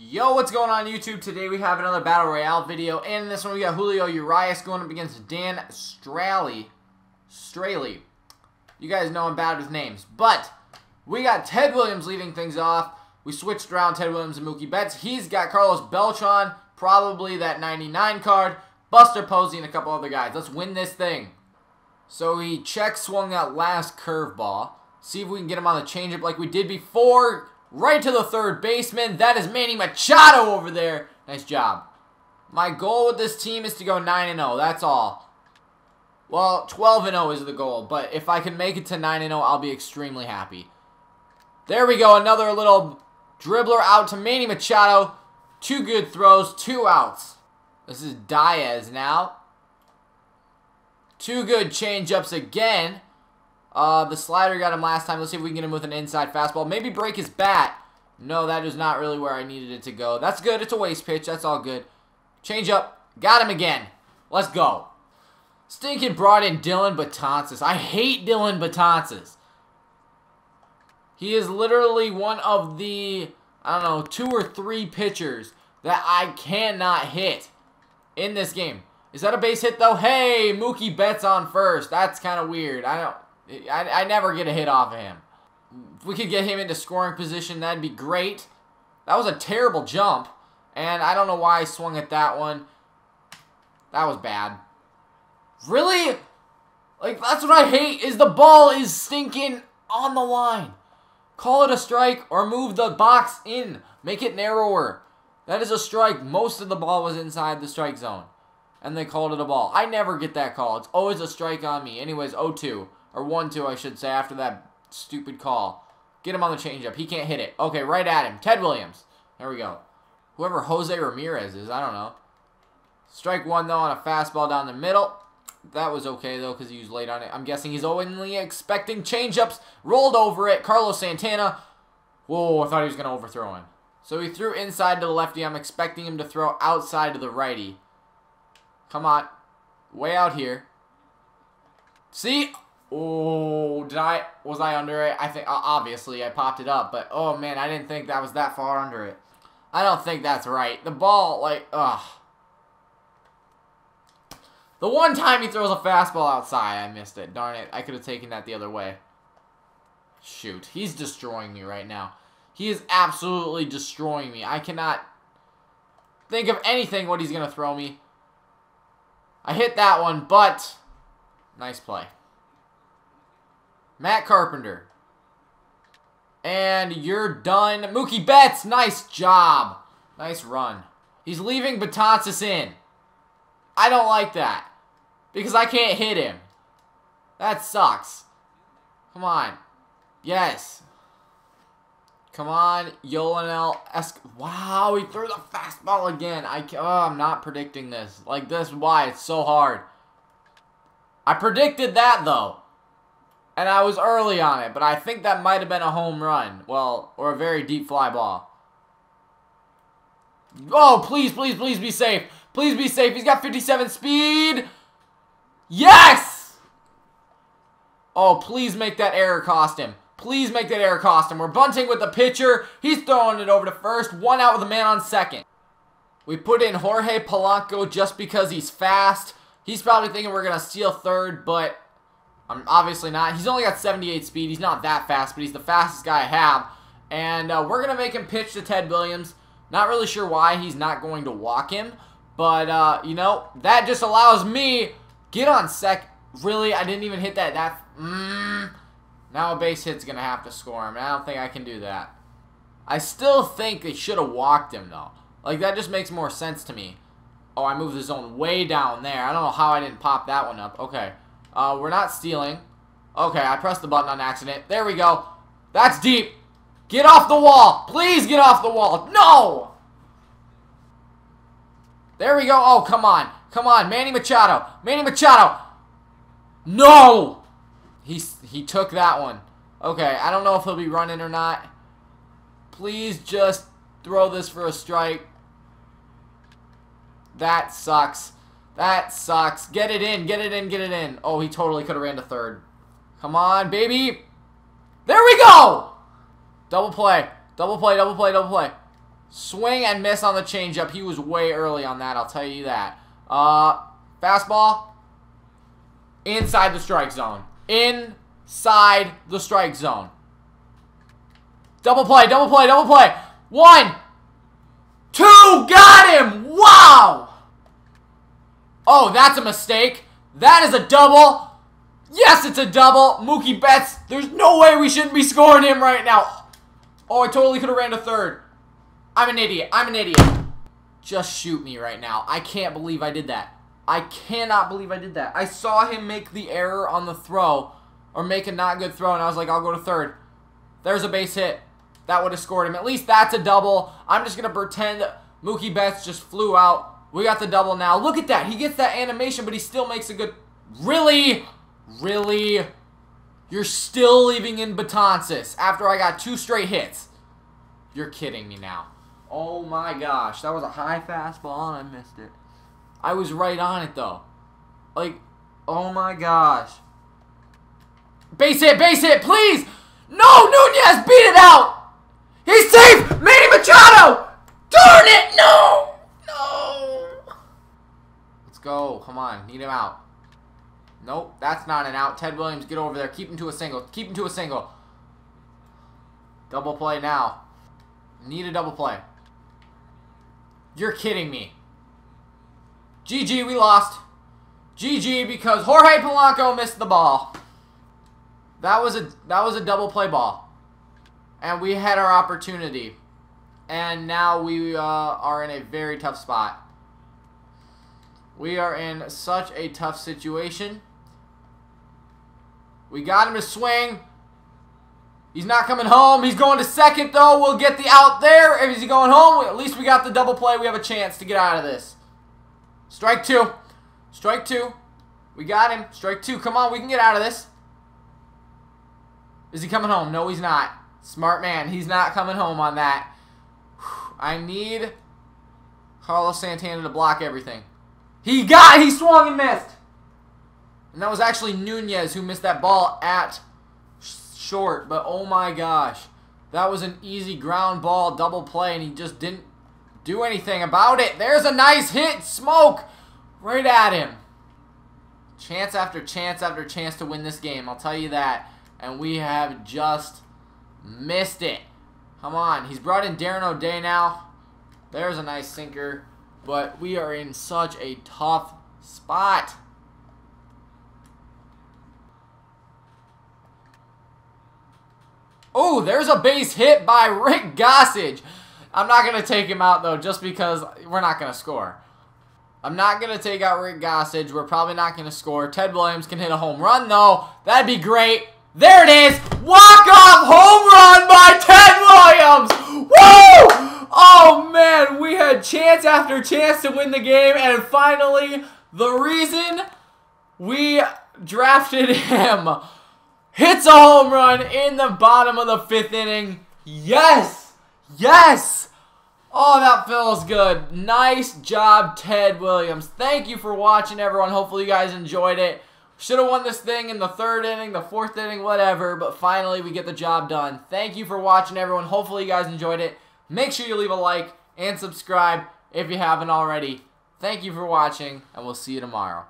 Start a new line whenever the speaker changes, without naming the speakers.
Yo, what's going on YouTube? Today we have another Battle Royale video, and in this one we got Julio Urias going up against Dan Straily. Straily. You guys know I'm bad with names. But, we got Ted Williams leading things off. We switched around Ted Williams and Mookie Betts. He's got Carlos Beltran, probably that 99 card, Buster Posey, and a couple other guys. Let's win this thing. So he check swung that last curveball. See if we can get him on the changeup like we did before. Right to the third baseman. That is Manny Machado over there. Nice job. My goal with this team is to go 9-0. That's all. Well, 12-0 is the goal. But if I can make it to 9-0, I'll be extremely happy. There we go. Another little dribbler out to Manny Machado. Two good throws. Two outs. This is Diaz now. Two good changeups again. Uh, the slider got him last time. Let's see if we can get him with an inside fastball. Maybe break his bat. No, that is not really where I needed it to go. That's good. It's a waste pitch. That's all good. Change up. Got him again. Let's go. Stinking brought in Dellin Betances. I hate Dellin Betances. He is literally one of the, I don't know, two or three pitchers that I cannot hit in this game. Is that a base hit, though? Hey, Mookie Betts on first. That's kind of weird. I don't... I, I never get a hit off of him. If we could get him into scoring position, that'd be great. That was a terrible jump. And I don't know why I swung at that one. That was bad. Really? Like, that's what I hate, is the ball is stinking on the line. Call it a strike or move the box in. Make it narrower. That is a strike. Most of the ball was inside the strike zone. And they called it a ball. I never get that call. It's always a strike on me. Anyways, 0-2. Or 1-2, I should say, after that stupid call. Get him on the changeup. He can't hit it. Okay, right at him. Ted Williams. There we go. Whoever Jose Ramirez is, I don't know. Strike one, though, on a fastball down the middle. That was okay, though, because he was late on it. I'm guessing he's only expecting changeups. Rolled over it. Carlos Santana. Whoa, I thought he was going to overthrow him. So he threw inside to the lefty. I'm expecting him to throw outside to the righty. Come on. Way out here. See? Oh, did I, was I under it? I think, obviously, I popped it up, but, oh, man, I didn't think that was that far under it. I don't think that's right. The ball, like, ugh. The one time he throws a fastball outside, I missed it. Darn it, I could have taken that the other way. Shoot, he's destroying me right now. He is absolutely destroying me. I cannot think of anything what he's going to throw me. I hit that one, but nice play. Matt Carpenter. And you're done. Mookie Betts, nice job. Nice run. He's leaving Betances in. I don't like that. Because I can't hit him. That sucks. Come on. Yes. Come on, Yolanel. Wow, he threw the fastball again. I oh, I'm not predicting this. Like this, why it's so hard. I predicted that though. And I was early on it, but I think that might have been a home run. Well, or a very deep fly ball. Oh, please, please, please be safe. Please be safe. He's got 57 speed. Yes! Oh, please make that error cost him. Please make that error cost him. We're bunting with the pitcher. He's throwing it over to first. One out with a man on second. We put in Jorge Polanco just because he's fast. He's probably thinking we're going to steal third, but I'm obviously not. He's only got 78 speed. He's not that fast, but he's the fastest guy I have. And uh, we're going to make him pitch to Ted Williams. Not really sure why he's not going to walk him. But, uh, you know, that just allows me get on sec. Really, I didn't even hit that. That, mm, Now a base hit's going to have to score him. I don't think I can do that. I still think they should have walked him, though. Like, that just makes more sense to me. Oh, I moved the zone way down there. I don't know how I didn't pop that one up. Okay. Uh, we're not stealing. Okay, I pressed the button on accident. There we go. That's deep. Get off the wall. Please get off the wall. No! There we go. Oh, come on. Come on. Manny Machado. Manny Machado. No! He, he took that one. Okay, I don't know if he'll be running or not. Please just throw this for a strike. That sucks. That sucks. Get it in, get it in, get it in. Oh, he totally could have ran to third. Come on, baby. There we go! Double play. Double play, double play, double play. Swing and miss on the changeup. He was way early on that, I'll tell you that. Uh, fastball. Inside the strike zone. Inside the strike zone. Double play, double play, double play. One. Two. Got him. Wow. Oh, that's a mistake. That is a double. Yes, it's a double. Mookie Betts. There's no way we shouldn't be scoring him right now. Oh, I totally could have ran to third. I'm an idiot. I'm an idiot. Just shoot me right now. I can't believe I did that. I cannot believe I did that. I saw him make the error on the throw, or make a not good throw, and I was like, I'll go to third. There's a base hit. That would have scored him. At least that's a double. I'm just going to pretend Mookie Betts just flew out. We got the double now. Look at that. He gets that animation, but he still makes a good... Really? Really? You're still leaving in Betances after I got two straight hits. You're kidding me now. Oh my gosh. That was a high fastball and I missed it. I was right on it though. Like, oh my gosh. Base hit, base hit, please! No, Nunez, beat it out! He's safe! Manny Machado! Darn it! No! Let's go, come on, need him out. Nope, that's not an out. Ted Williams, get over there. Keep him to a single. Keep him to a single. Double play now. Need a double play. You're kidding me. GG, we lost. GG because Jorge Polanco missed the ball. That was a that was a double play ball. And we had our opportunity. And now we uh, are in a very tough spot. We are in such a tough situation. We got him to swing. He's not coming home. He's going to second, though. We'll get the out there. If he's going home, at least we got the double play. We have a chance to get out of this. Strike two. Strike two. We got him. Strike two. Come on, we can get out of this. Is he coming home? No, he's not. Smart man. He's not coming home on that. I need Carlos Santana to block everything. He got, he swung and missed. And that was actually Nunez who missed that ball at short. But oh my gosh. That was an easy ground ball double play and he just didn't do anything about it. There's a nice hit. Smoke right at him. Chance after chance after chance to win this game. I'll tell you that. And we have just missed it. Come on. He's brought in Darren O'Day now. There's a nice sinker. But we are in such a tough spot. Oh, there's a base hit by Rick Gossage. I'm not going to take him out, though, just because we're not going to score. I'm not going to take out Rick Gossage. We're probably not going to score. Ted Williams can hit a home run, though. That'd be great. There it is. Walk-off home run by Ted Williams. Oh, man. We had chance after chance to win the game. And finally, the reason we drafted him hits a home run in the bottom of the fifth inning. Yes! Yes! Oh, that feels good. Nice job, Ted Williams. Thank you for watching, everyone. Hopefully you guys enjoyed it. Should have won this thing in the third inning, the fourth inning, whatever, but finally we get the job done. Thank you for watching, everyone. Hopefully you guys enjoyed it. Make sure you leave a like and subscribe if you haven't already. Thank you for watching, and we'll see you tomorrow.